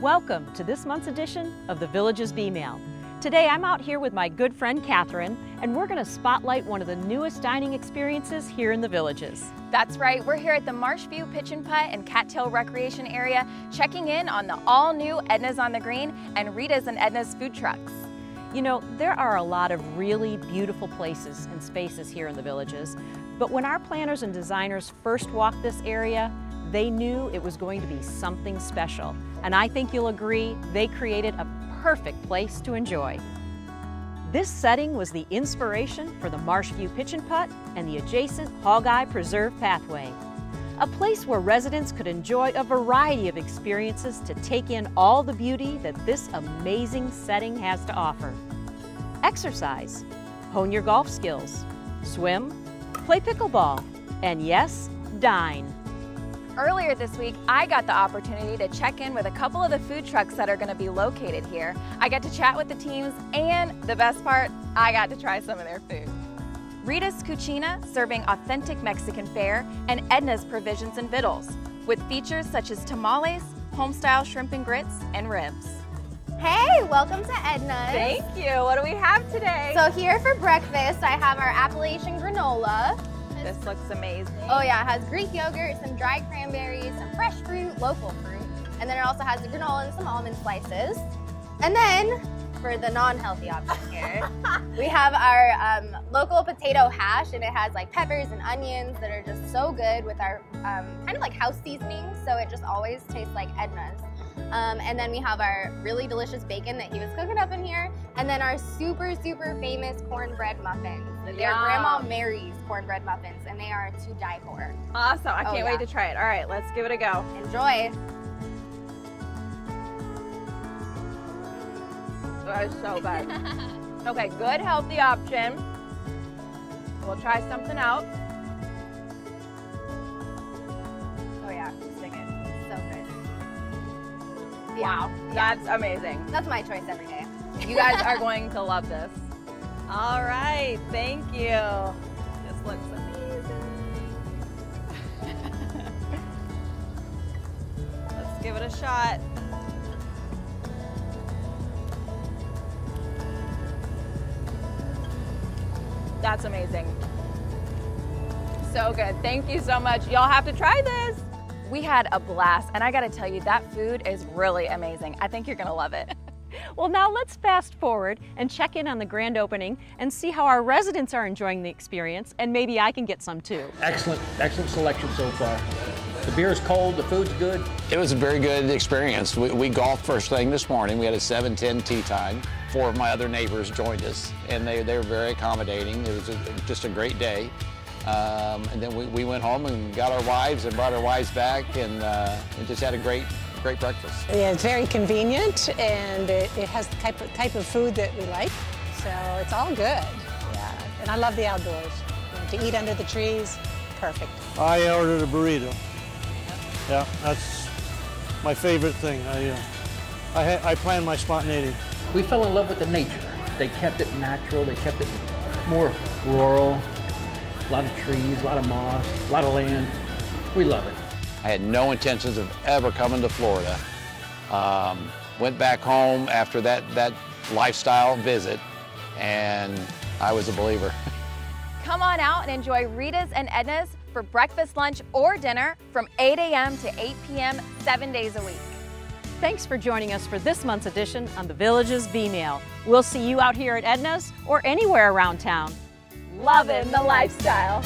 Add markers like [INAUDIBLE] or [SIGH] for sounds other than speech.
Welcome to this month's edition of the Villages Vmail. Today I'm out here with my good friend Catherine, and we're going to spotlight one of the newest dining experiences here in the Villages. That's right, we're here at the Marshview Pitch and Putt and Cattail Recreation Area, checking in on the all-new Edna's on the Green and Rita's and Edna's food trucks. You know, there are a lot of really beautiful places and spaces here in the Villages, but when our planners and designers first walked this area, they knew it was going to be something special. And I think you'll agree, they created a perfect place to enjoy. This setting was the inspiration for the Marshview Pitch and Putt and the adjacent Hog-Eye Preserve Pathway. A place where residents could enjoy a variety of experiences to take in all the beauty that this amazing setting has to offer. Exercise, hone your golf skills, swim, play pickleball, and yes, dine. Earlier this week, I got the opportunity to check in with a couple of the food trucks that are going to be located here. I got to chat with the teams, and the best part, I got to try some of their food. Rita's Cucina, serving authentic Mexican fare, and Edna's Provisions and Vittles, with features such as tamales, homestyle shrimp and grits, and ribs. Hey, welcome to Edna's. Thank you. What do we have today? So here for breakfast, I have our Appalachian granola. This looks amazing. Oh yeah, it has Greek yogurt, some dried cranberries, some fresh fruit, local fruit, and then it also has the granola and some almond slices. And then, for the non-healthy option here, [LAUGHS] we have our um, local potato hash, and it has like peppers and onions that are just so good with our um, kind of like house seasoning, so it just always tastes like Edna's. Um, and then we have our really delicious bacon that he was cooking up in here. And then our super, super famous cornbread muffins. They're Grandma Mary's cornbread muffins, and they are to die for. Awesome. I Oh, can't yeah. wait to try it. All right, let's give it a go. Enjoy. That is so [LAUGHS] good. okay, good healthy option. We'll try something out. Good. Wow, that's amazing. That's my choice every day. You guys are going to love this. [LAUGHS] All right, thank you. This looks amazing. [LAUGHS] Let's give it a shot. That's amazing. So good. Thank you so much. Y'all have to try this. We had a blast, and I gotta tell you, that food is really amazing. I think you're gonna love it. [LAUGHS] Well, now let's fast forward and check in on the grand opening and see how our residents are enjoying the experience, and maybe I can get some too. Excellent, excellent selection so far. The beer is cold, the food's good. It was a very good experience. We, we golfed first thing this morning. We had a 7:10 tee time. Four of my other neighbors joined us, and they, they were very accommodating. It was a, just a great day. Um, and then we, we went home and got our wives and brought our wives back, and, uh, and just had a great, great breakfast. Yeah, it's very convenient and it, it has the type of, type of food that we like. So it's all good. Yeah. And I love the outdoors. You know, to eat under the trees, perfect. I ordered a burrito. Yeah, that's my favorite thing. I, uh, I, I plan my spontaneity. We fell in love with the nature. They kept it natural, they kept it more rural. A lot of trees, a lot of moss, a lot of land. We love it. I had no intentions of ever coming to Florida. Um, went back home after that, that lifestyle visit, and I was a believer. [LAUGHS] Come on out and enjoy Rita's and Edna's for breakfast, lunch, or dinner from 8 a.m. to 8 p.m. seven days a week. Thanks for joining us for this month's edition on the Villages Vmail. We'll see you out here at Edna's or anywhere around town. Loving the lifestyle.